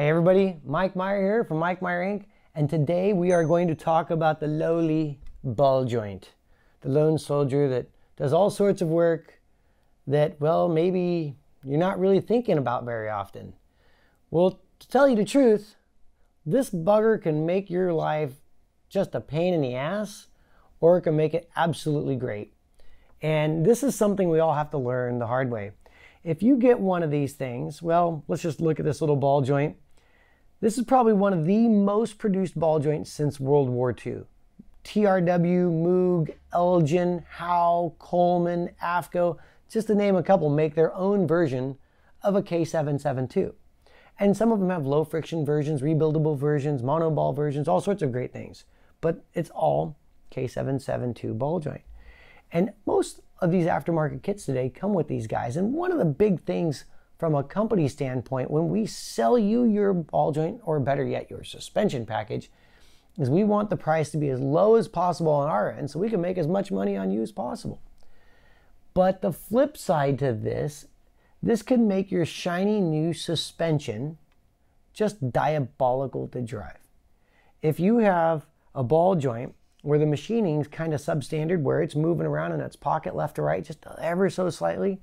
Hey everybody, Mike Maier here from Mike Maier Inc. And today we are going to talk about the lowly ball joint. The lone soldier that does all sorts of work that, well, maybe you're not really thinking about very often. Well, to tell you the truth, this bugger can make your life just a pain in the ass or it can make it absolutely great. And this is something we all have to learn the hard way. If you get one of these things, well, let's just look at this little ball joint. This is probably one of the most produced ball joints since World War II. TRW, Moog, Elgin, Howe, Coleman, AFCO, just to name a couple, make their own version of a K772. And some of them have low friction versions, rebuildable versions, monoball versions, all sorts of great things. But it's all K772 ball joint. And most of these aftermarket kits today come with these guys. And one of the big things from a company standpoint, when we sell you your ball joint, or better yet, your suspension package, is we want the price to be as low as possible on our end so we can make as much money on you as possible. But the flip side to this, this can make your shiny new suspension just diabolical to drive. If you have a ball joint where the machining is kind of substandard, where it's moving around in its pocket left to right just ever so slightly,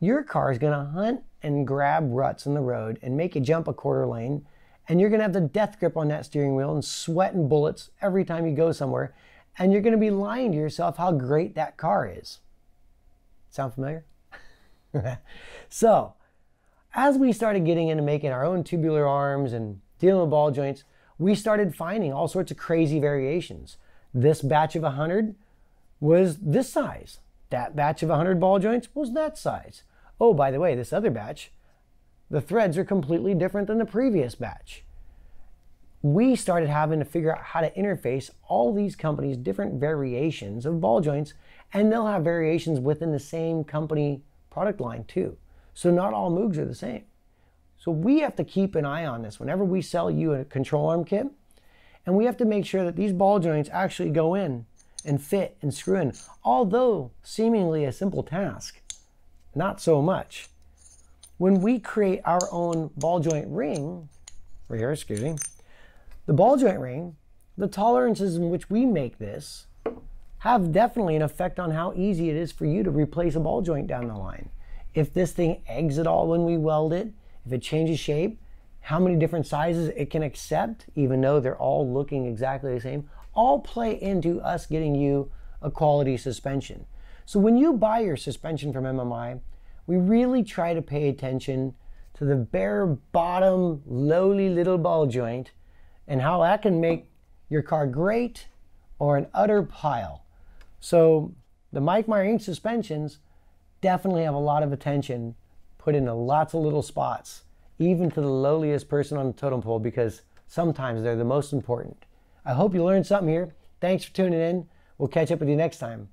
your car is going to hunt and grab ruts in the road and make you jump a quarter lane. And you're going to have the death grip on that steering wheel and sweating bullets every time you go somewhere. And you're going to be lying to yourself how great that car is. Sound familiar? so, as we started getting into making our own tubular arms and dealing with ball joints, we started finding all sorts of crazy variations. This batch of 100 was this size. That batch of 100 ball joints was that size. Oh, by the way, this other batch, the threads are completely different than the previous batch. We started having to figure out how to interface all these companies' different variations of ball joints, and they'll have variations within the same company product line too. So not all Moogs are the same. So we have to keep an eye on this whenever we sell you a control arm kit. And we have to make sure that these ball joints actually go in and fit and screw in. Although seemingly a simple task, not so much. When we create our own ball joint ring, right here, excuse me, the ball joint ring, the tolerances in which we make this have definitely an effect on how easy it is for you to replace a ball joint down the line. If this thing eggs at all when we weld it, if it changes shape, how many different sizes it can accept, even though they're all looking exactly the same, all play into us getting you a quality suspension. So when you buy your suspension from MMI, we really try to pay attention to the bare bottom, lowly little ball joint and how that can make your car great or an utter pile. So the Mike Maier Inc. suspensions definitely have a lot of attention put into lots of little spots, even to the lowliest person on the totem pole, because sometimes they're the most important. I hope you learned something here. Thanks for tuning in. We'll catch up with you next time.